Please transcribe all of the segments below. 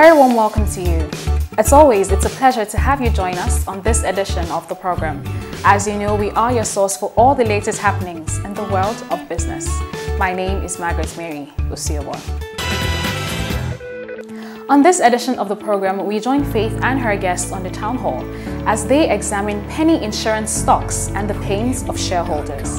Very warm welcome to you. As always, it's a pleasure to have you join us on this edition of the program. As you know, we are your source for all the latest happenings in the world of business. My name is Margaret Mary Usiawa. On this edition of the program, we join Faith and her guests on the town hall as they examine penny insurance stocks and the pains of shareholders.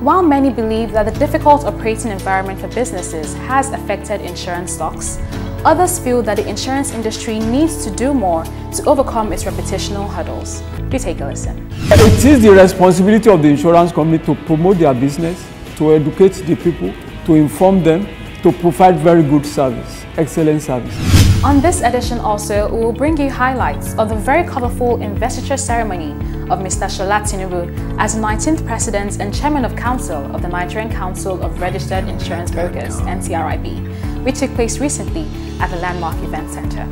While many believe that the difficult operating environment for businesses has affected insurance stocks, Others feel that the insurance industry needs to do more to overcome its reputational hurdles. Do take a listen. It is the responsibility of the insurance company to promote their business, to educate the people, to inform them, to provide very good service, excellent service. On this edition also, we will bring you highlights of the very colorful investiture ceremony of Mr. Shola Tinubu as 19th President and Chairman of Council of the Nigerian Council of Registered Insurance Brokers, NCRIB, which took place recently at the Landmark Event Center.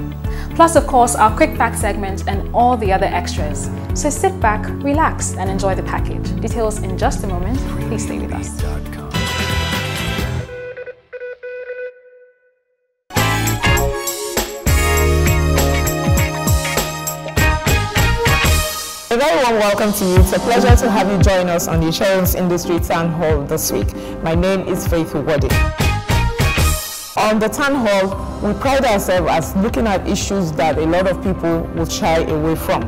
Plus, of course, our quick fact segment and all the other extras. So sit back, relax, and enjoy the package. Details in just a moment. Please stay with us. A welcome to you. It's a pleasure to have you join us on the Insurance Industry Town Hall this week. My name is Faith Uwadi. On the town hall, we pride ourselves as looking at issues that a lot of people will shy away from.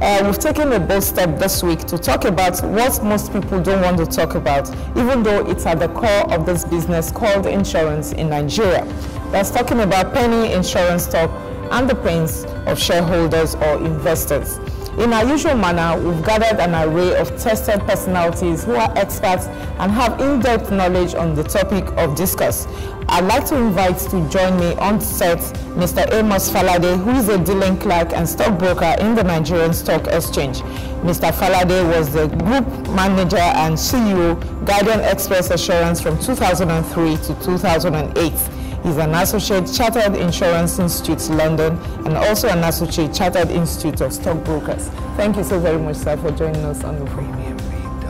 Uh, we've taken a bold step this week to talk about what most people don't want to talk about, even though it's at the core of this business called insurance in Nigeria. That's talking about penny insurance stock and the pains of shareholders or investors. In our usual manner, we've gathered an array of tested personalities who are experts and have in-depth knowledge on the topic of discuss. I'd like to invite to join me on set Mr. Amos Falade, who is a dealing clerk and stockbroker in the Nigerian Stock Exchange. Mr. Falade was the group manager and CEO, Guardian Express Assurance from 2003 to 2008. He's an Associate Chartered Insurance Institute, London, and also an Associate Chartered Institute of Stockbrokers. Thank you so very much, sir, for joining us on the program.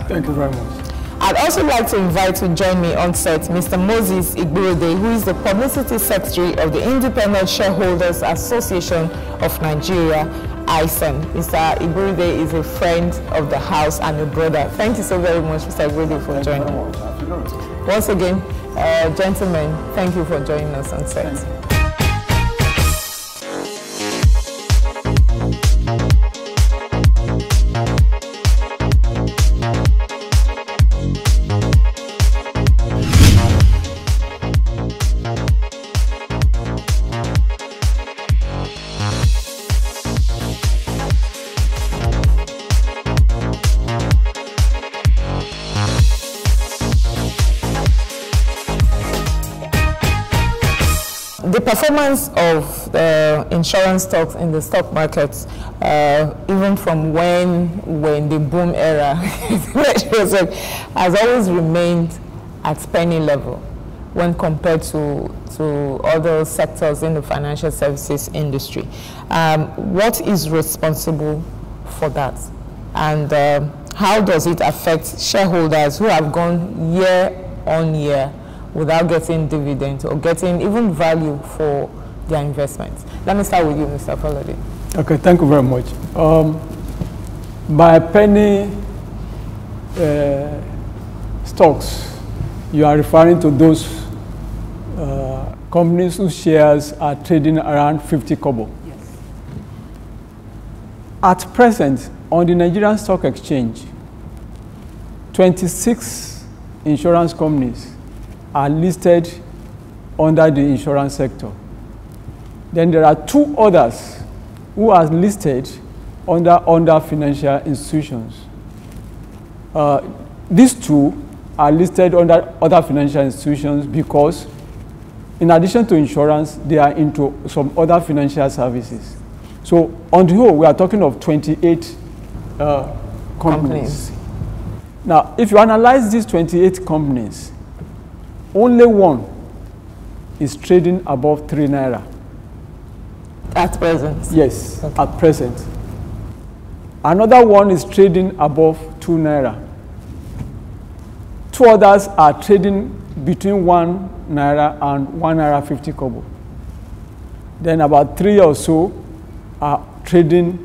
Thank you very much. I'd also like to invite to join me on set Mr. Moses Igbrude, who is the Publicity Secretary of the Independent Shareholders Association of Nigeria, ISAN. Mr. Igbrude is a friend of the house and a brother. Thank you so very much, Mr. Igbrude, for joining us. Once again, uh, gentlemen, thank you for joining us on set. Performance of the insurance stocks in the stock markets, uh, even from when when the boom era has always remained at penny level when compared to to other sectors in the financial services industry. Um, what is responsible for that, and uh, how does it affect shareholders who have gone year on year without getting dividends or getting even value for their investments. Let me start with you, Mr. Falade. Okay, thank you very much. Um, by penny uh, stocks, you are referring to those uh, companies whose shares are trading around 50 kobo. Yes. At present, on the Nigerian Stock Exchange, 26 insurance companies are listed under the insurance sector. Then there are two others who are listed under, under financial institutions. Uh, these two are listed under other financial institutions because in addition to insurance, they are into some other financial services. So on the whole, we are talking of 28 uh, companies. companies. Now, if you analyze these 28 companies, only one is trading above 3 naira. At present? Yes, okay. at present. Another one is trading above 2 naira. Two others are trading between 1 naira and 1 naira 50 kobo. Then about three or so are trading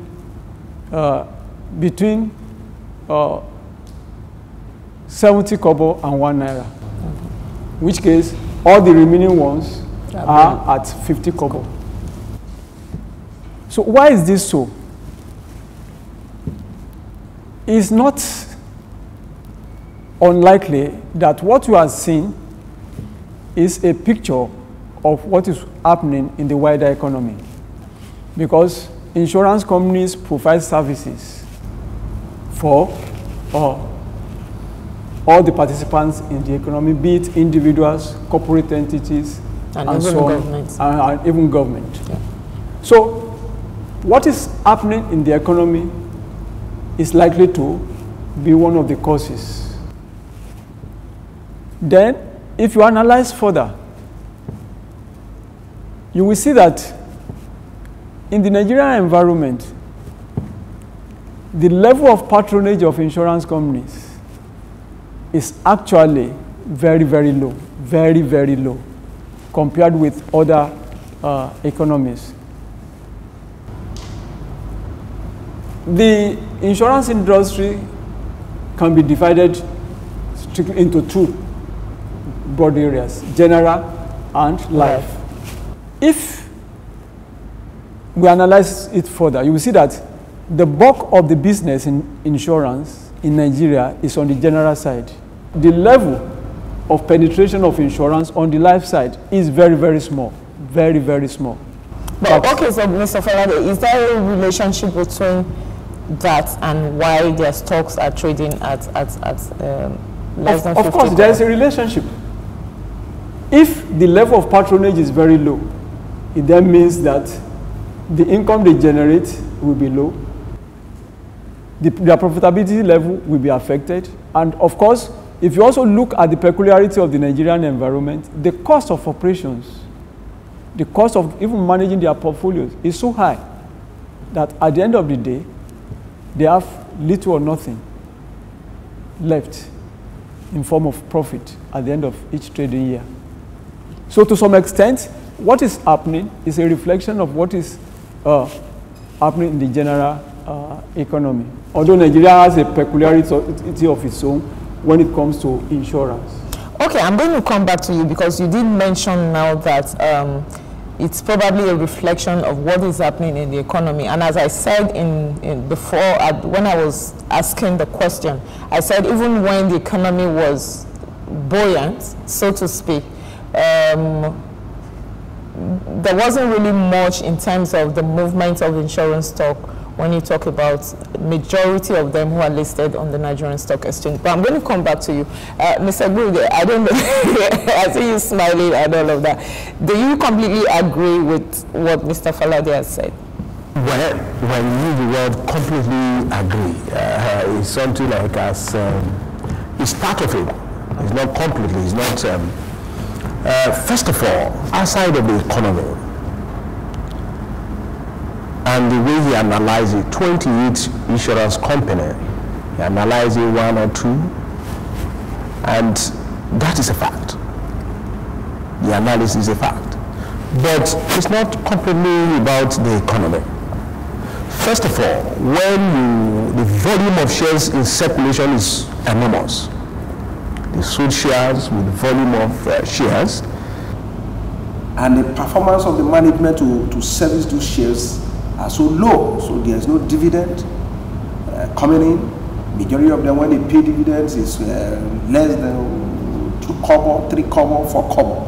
uh, between uh, 70 kobo and 1 naira. Which case, all the remaining ones are at 50 kobo. So why is this so? It's not unlikely that what you are seeing is a picture of what is happening in the wider economy. Because insurance companies provide services for uh, all the participants in the economy, be it individuals, corporate entities, And and, even so on, governments. and, and even government. Yeah. So, what is happening in the economy is likely to be one of the causes. Then, if you analyze further, you will see that in the Nigerian environment, the level of patronage of insurance companies is actually very, very low, very, very low compared with other uh, economies. The insurance industry can be divided strictly into two broad areas, general and life. If we analyze it further, you will see that the bulk of the business in insurance in Nigeria is on the general side. The level of penetration of insurance on the life side is very, very small. Very, very small. But okay, so Mr. Falade, is there a relationship between that and why their stocks are trading at at, at um, less Of, than of 50 course, there is a relationship. If the level of patronage is very low, it then means that the income they generate will be low, the, their profitability level will be affected, and of course, if you also look at the peculiarity of the Nigerian environment, the cost of operations, the cost of even managing their portfolios is so high that at the end of the day, they have little or nothing left in form of profit at the end of each trading year. So to some extent, what is happening is a reflection of what is uh, happening in the general uh, economy. Although Nigeria has a peculiarity of its own when it comes to insurance. Okay, I'm going to come back to you because you did mention now that um, it's probably a reflection of what is happening in the economy. And as I said in, in before, when I was asking the question, I said even when the economy was buoyant, so to speak, um, there wasn't really much in terms of the movement of insurance stock when you talk about majority of them who are listed on the Nigerian Stock Exchange. But I'm going to come back to you. Uh, Mr. Gude, I don't know, I see you smiling and all of that. Do you completely agree with what Mr. Falade has said? Well, when you the word completely agree, uh, it's something like as um, it's part of it. It's not completely. It's not. Um, uh, first of all, outside of the economy and the way he analyzed it, 28 insurance company, he analyzed it one or two, and that is a fact. The analysis is a fact, but it's not completely about the economy. First of all, when you, the volume of shares in circulation is enormous, the sold shares with volume of uh, shares, and the performance of the management to, to service those shares are so low, so there's no dividend uh, coming in. Majority of them, when they pay dividends, is uh, less than two kobo, three kobo, four kobo,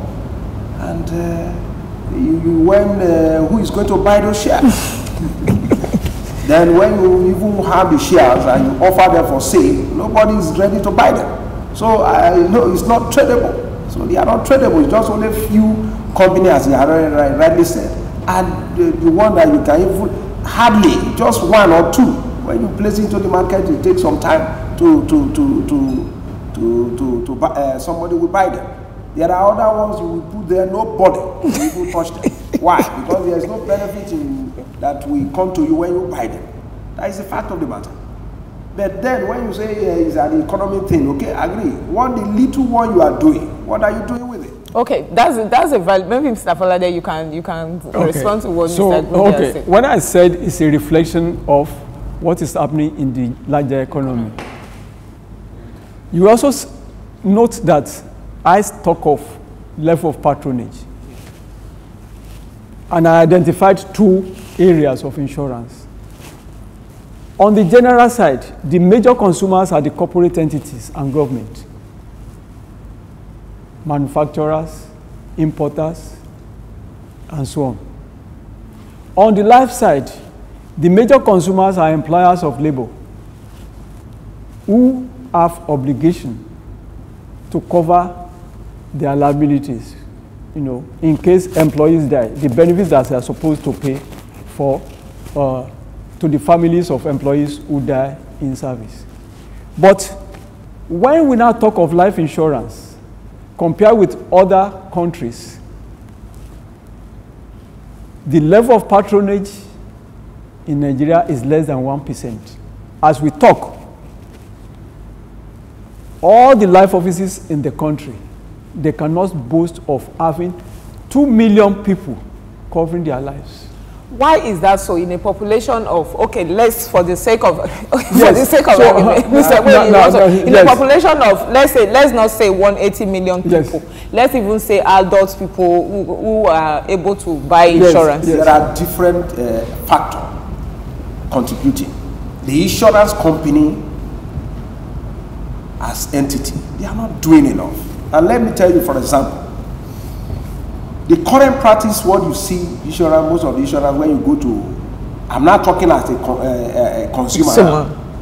and uh, you, you, when uh, who is going to buy those shares? then when you even have the shares and you offer them for sale, nobody is ready to buy them. So I know it's not tradable. So they are not tradable. It's just only few companies, as you rightly said, and the, the one that you can even hardly just one or two. When you place into the market, it takes some time to to to to to to, to buy, uh, somebody will buy them. There are other ones you will put there, nobody will touch them. Why? Because there is no benefit in that will come to you when you buy them. That is the fact of the matter. But then when you say uh, it's an economic thing, okay, agree. What the little one you are doing, what are you doing? Okay, that's that's a valid. Maybe Mr. Falade, you can you can okay. respond to what so, Mr. Gudia okay. said. When I said it's a reflection of what is happening in the larger economy, you also note that I talk of level of patronage, and I identified two areas of insurance. On the general side, the major consumers are the corporate entities and government manufacturers, importers, and so on. On the life side, the major consumers are employers of labor who have obligation to cover their liabilities, you know, in case employees die, the benefits that they are supposed to pay for uh, to the families of employees who die in service. But when we now talk of life insurance, compare with other countries, the level of patronage in Nigeria is less than 1%. As we talk, all the life offices in the country, they cannot boast of having 2 million people covering their lives. Why is that so in a population of okay, let's for the sake of yes. for the sake of so, uh, Mr. No, no, no, in yes. a population of let's say let's not say 180 million people. Yes. Let's even say adult people who, who are able to buy insurance. Yes. There are different uh, factors contributing. The insurance company as entity, they are not doing enough. And let me tell you, for example, the current practice, what you see, insurance, most of the insurance, when you go to, I'm not talking as a, uh, a consumer,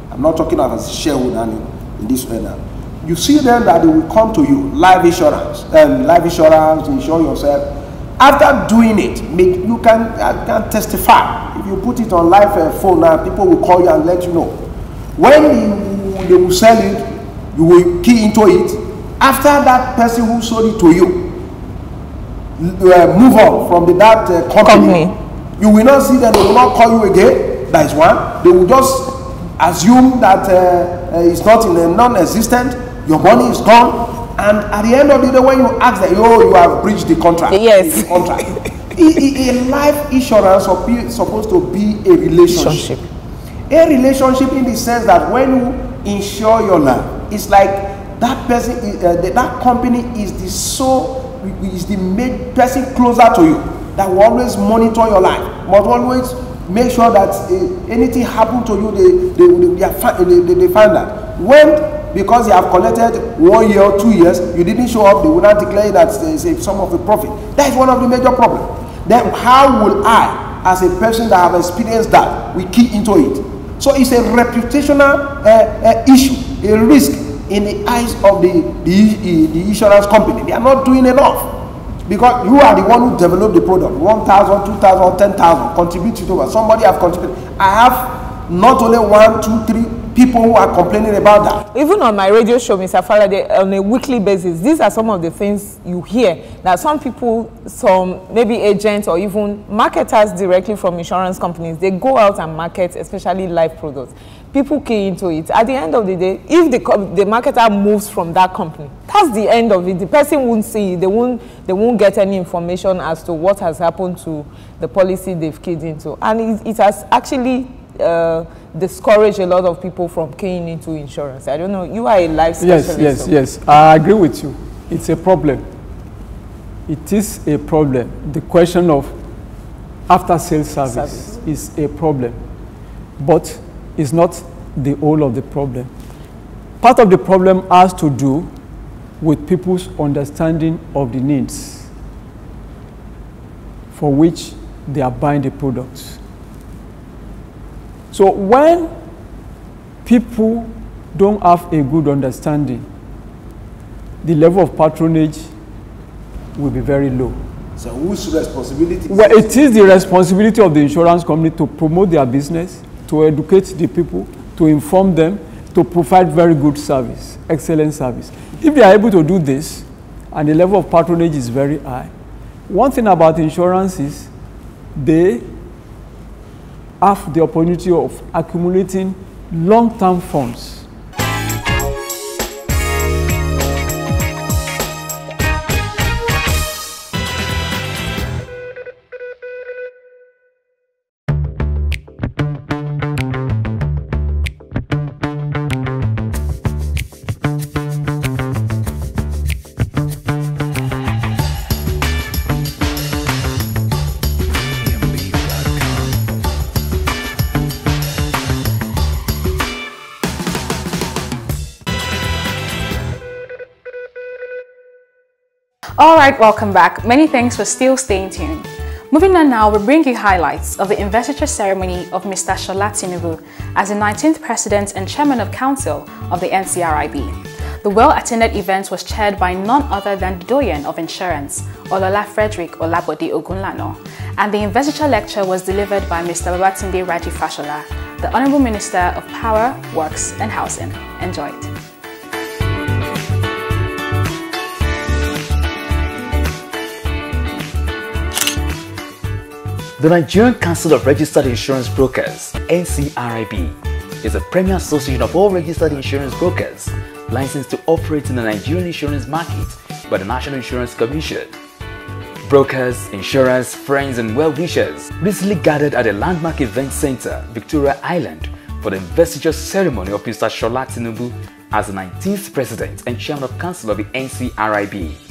I'm not talking as a shareholder in, in this way now. You see them that they will come to you, life insurance, um, life insurance, insure yourself. After doing it, make, you can, uh, can testify. If you put it on live uh, phone now, people will call you and let you know. When you, they will sell it, you will key into it. After that person who sold it to you, uh, move on from the, that uh, company, company, you will not see them, they will not call you again. That is one. They will just assume that uh, uh, it's not in a non-existent, your money is gone, and at the end of the day, when you ask them, oh, you have breached the contract. Yes. The contract. a, life insurance is supposed to be a relationship. relationship. A relationship in the sense that when you insure your life, it's like that person, uh, that company is the sole is the main person closer to you that will always monitor your life. Must always make sure that uh, anything happen to you they they they, they, they, they find that. When because you have collected one year or two years you didn't show up they will not declare that there is a of the profit. That is one of the major problems then how will i as a person that have experienced that we key into it? So it's a reputational uh, uh, issue a risk in the eyes of the, the, the insurance company. They are not doing enough. Because you are the one who developed the product. 1,000, 2,000, 10,000. Contribute to over. Somebody have contributed. I have not only one, two, three people who are complaining about that. Even on my radio show, Mr. Falade, on a weekly basis, these are some of the things you hear. That some people, some maybe agents or even marketers directly from insurance companies, they go out and market, especially life products. People key into it. At the end of the day if the the marketer moves from that company that's the end of it. The person won't see they won't they won't get any information as to what has happened to the policy they've keyed into. And it, it has actually uh, discouraged a lot of people from keying into insurance i don't know you are a life specialist yes yes so. yes i agree with you it's a problem it is a problem the question of after sales service, service. is a problem but is not the whole of the problem. Part of the problem has to do with people's understanding of the needs for which they are buying the products. So when people don't have a good understanding, the level of patronage will be very low. So whose responsibility? Well, it is the responsibility of the insurance company to promote their business, to educate the people, to inform them, to provide very good service, excellent service. If they are able to do this, and the level of patronage is very high, one thing about insurance is they have the opportunity of accumulating long-term funds Alright, welcome back. Many thanks for still staying tuned. Moving on now, we bring you highlights of the investiture ceremony of Mr. Shola Tinubu as the 19th President and Chairman of Council of the NCRIB. The well-attended event was chaired by none other than the Doyen of Insurance, Olola Frederick Olabode Ogunlano, and the investiture lecture was delivered by Mr. Babatunde Raji Fashola, the Honorable Minister of Power, Works and Housing. Enjoy it. The Nigerian Council of Registered Insurance Brokers, NCRIB, is a premier association of all registered insurance brokers licensed to operate in the Nigerian insurance market by the National Insurance Commission. Brokers, insurers, friends and well-wishers recently gathered at the landmark event center, Victoria Island, for the investiture ceremony of Mr. Shola Tinubu as the 19th President and Chairman of Council of the NCRIB.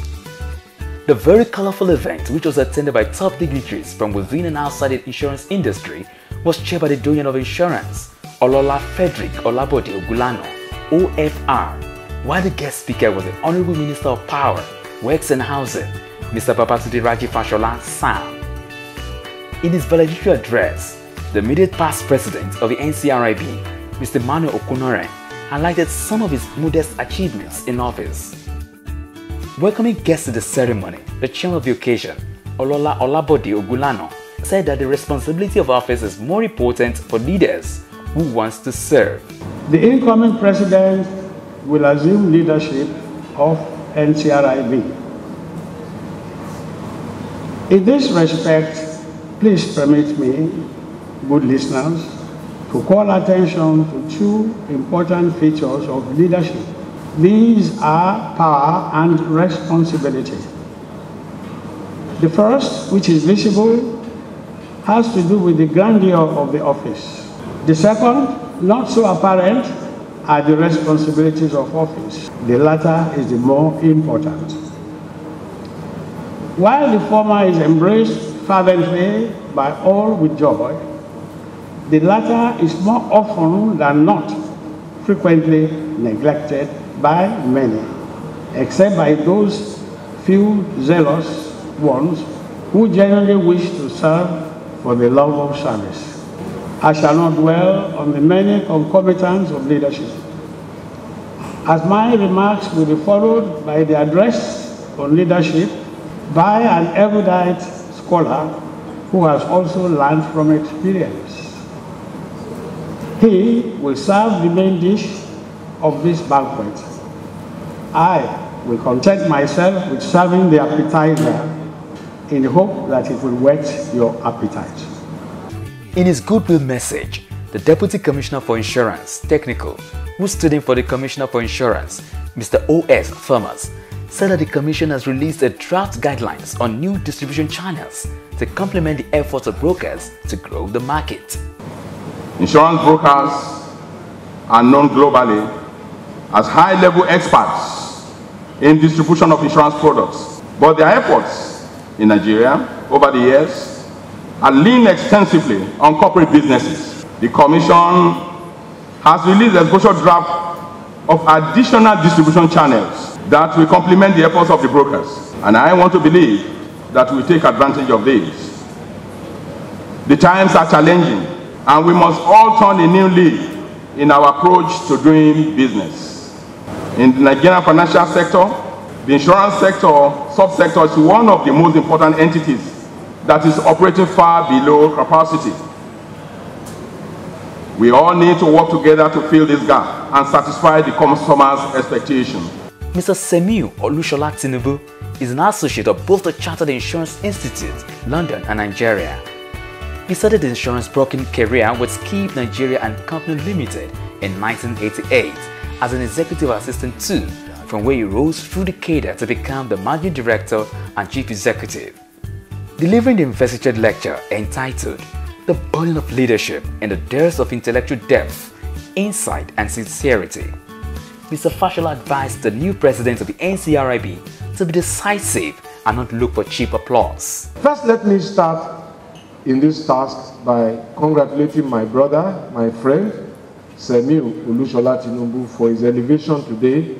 The very colorful event, which was attended by top dignitaries from within and outside the insurance industry, was chaired by the Doyen of Insurance, Olola Frederick Olabode Ogulano, OFR, while the guest speaker was the Honorable Minister of Power, Works and Housing, Mr. Babatunde Raji Fashola SAN. In his valedictory address, the immediate past president of the NCRIB, Mr. Manuel Okunore, highlighted some of his modest achievements in office. Welcoming guests to the ceremony, the chair of the occasion, Olola Olabode Ogulano, said that the responsibility of office is more important for leaders who wants to serve. The incoming president will assume leadership of NCRIB. In this respect, please permit me, good listeners, to call attention to two important features of leadership these are power and responsibility. The first, which is visible, has to do with the grandeur of the office. The second, not so apparent, are the responsibilities of office. The latter is the more important. While the former is embraced fervently by all with joy, the latter is more often than not frequently neglected by many, except by those few zealous ones who genuinely wish to serve for the love of service. I shall not dwell on the many concomitants of leadership, as my remarks will be followed by the address on leadership by an erudite scholar who has also learned from experience. He will serve the main dish of this banquet. I will content myself with serving the appetizer in the hope that it will whet your appetite. In his goodwill message, the Deputy Commissioner for Insurance, Technical, who stood in for the Commissioner for Insurance, Mr. O.S. Thomas, said that the Commission has released a draft guidelines on new distribution channels to complement the efforts of brokers to grow the market. Insurance brokers are known globally as high-level experts in distribution of insurance products. But their efforts in Nigeria over the years are leaned extensively on corporate businesses. The Commission has released a special draft of additional distribution channels that will complement the efforts of the brokers. And I want to believe that we take advantage of these. The times are challenging, and we must all turn a new leaf in our approach to doing business. In the Nigerian financial sector, the insurance sector, subsector is one of the most important entities that is operating far below capacity. We all need to work together to fill this gap and satisfy the consumer's expectation. Mr. Semiu Olushola Tinubu is an associate of both the Chartered Insurance Institute, London and Nigeria. He started his insurance broking career with Skip Nigeria and Company Limited in 1988 as an executive assistant too, from where he rose through the cadre to become the managing director and chief executive. Delivering the investiture lecture entitled The Burden of Leadership and the Dearth of Intellectual Depth, Insight and Sincerity, Mr. Fashola advised the new president of the NCRIB to be decisive and not look for cheap applause. First, let me start in this task by congratulating my brother, my friend, Semiu Olushola Tinubu for his elevation today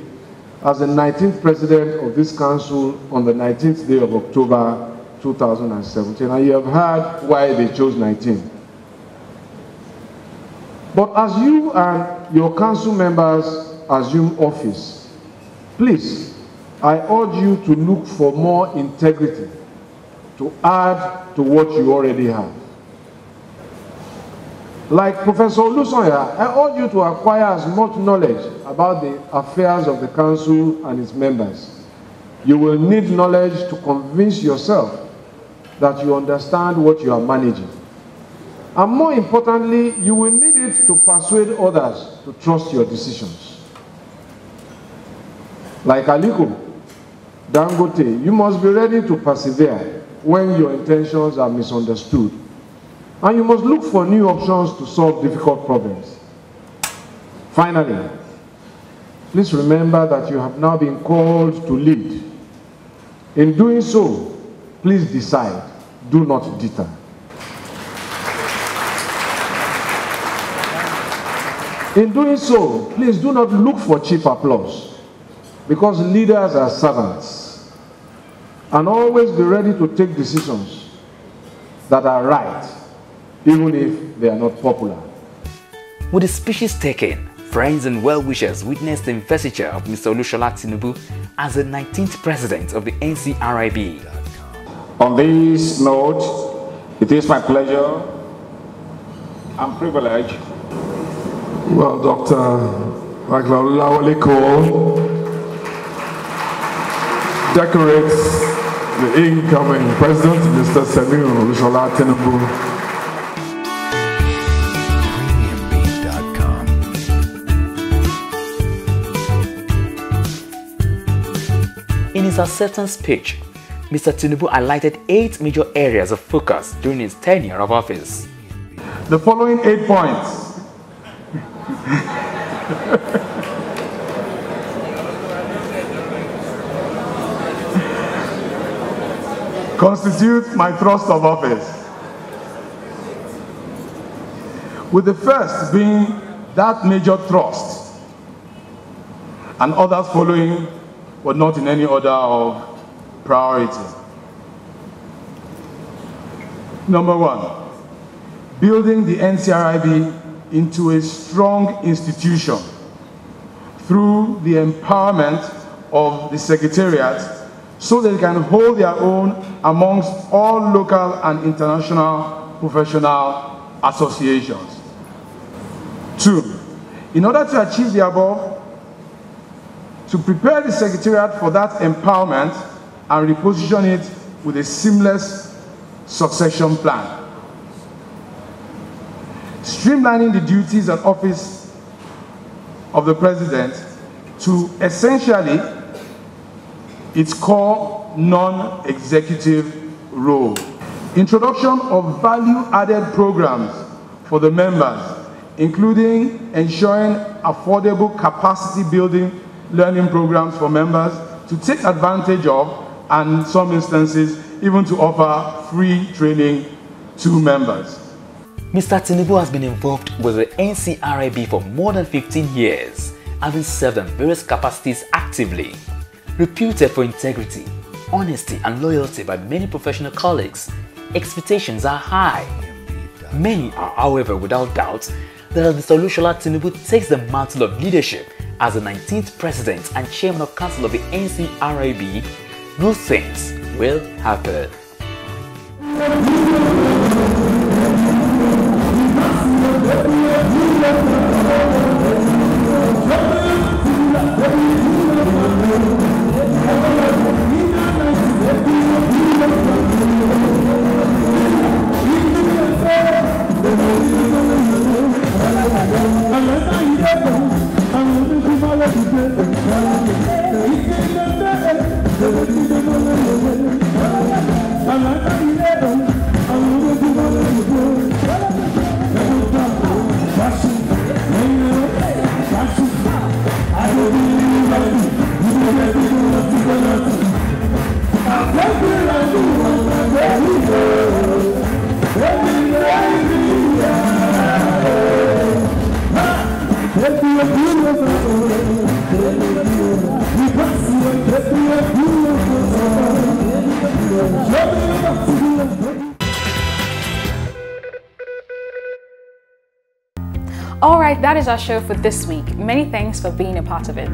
as the 19th president of this council on the 19th day of October 2017. And you have heard why they chose 19. But as you and your council members assume office, please, I urge you to look for more integrity to add to what you already have. Like Professor Olusoya, I urge you to acquire as much knowledge about the affairs of the council and its members. You will need knowledge to convince yourself that you understand what you are managing. And more importantly, you will need it to persuade others to trust your decisions. Like Aliko, Dangote, you must be ready to persevere when your intentions are misunderstood and you must look for new options to solve difficult problems. Finally, please remember that you have now been called to lead. In doing so, please decide, do not deter. In doing so, please do not look for cheap applause because leaders are servants. And always be ready to take decisions that are right even if they are not popular. With the speeches taken, friends and well-wishers witnessed the investiture of Mr. Olushola Tinubu as the 19th president of the NCRIB. On this note, it is my pleasure and privilege. Well, Dr. Lawale Cole decorates the incoming president, Mr. Semiu Olushola Tinubu, his acceptance speech, Mr. Tinubu highlighted eight major areas of focus during his tenure of office. The following eight points constitute my thrust of office. With the first being that major thrust, and others following but not in any order of priority. Number one, building the NCRIB into a strong institution through the empowerment of the Secretariat so they can hold their own amongst all local and international professional associations. Two, in order to achieve the above, to prepare the Secretariat for that empowerment and reposition it with a seamless succession plan. Streamlining the duties and office of the President to essentially its core non-executive role. Introduction of value-added programs for the members, including ensuring affordable capacity building learning programs for members to take advantage of and in some instances even to offer free training to members. Mr. Tinubu has been involved with the NCRIB for more than 15 years, having served in various capacities actively. Reputed for integrity, honesty and loyalty by many professional colleagues, expectations are high. Many are however without doubt that as Mr. Olushola Tinubu takes the mantle of leadership as the 19th President and Chairman of Council of the NCRIB, good things will happen. Our show for this week. Many thanks for being a part of it.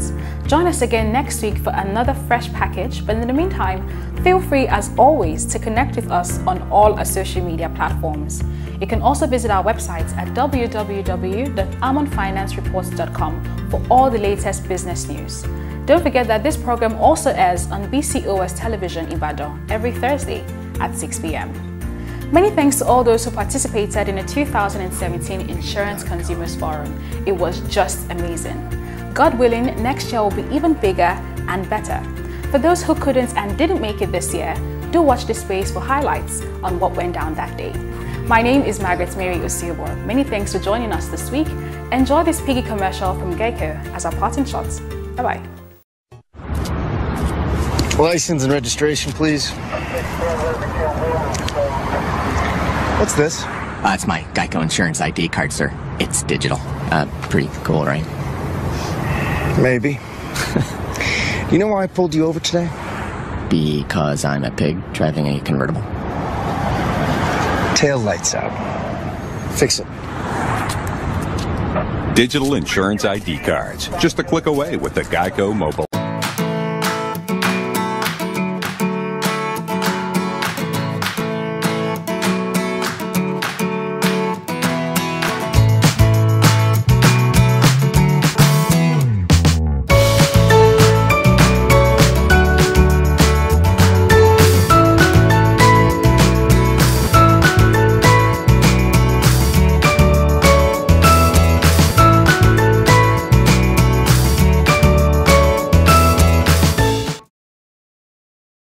Join us again next week for another fresh package, but in the meantime, feel free as always to connect with us on all our social media platforms. You can also visit our website at www.almondfinancereports.com for all the latest business news. Don't forget that this program also airs on BCOS Television Ibadan every Thursday at 6 p.m. Many thanks to all those who participated in the 2017 Insurance Consumers Forum. It was just amazing. God willing, next year will be even bigger and better. For those who couldn't and didn't make it this year, do watch the space for highlights on what went down that day. My name is Margaret Mary Osiobo. Many thanks for joining us this week. Enjoy this piggy commercial from Geico as our parting shots. Bye bye. License and registration, please. What's this? Uh, it's my Geico Insurance ID card, sir. It's digital. Uh, pretty cool, right? Maybe. you know why I pulled you over today? Because I'm a pig driving a convertible. Tail lights out. Fix it. Digital insurance ID cards. Just a click away with the Geico mobile.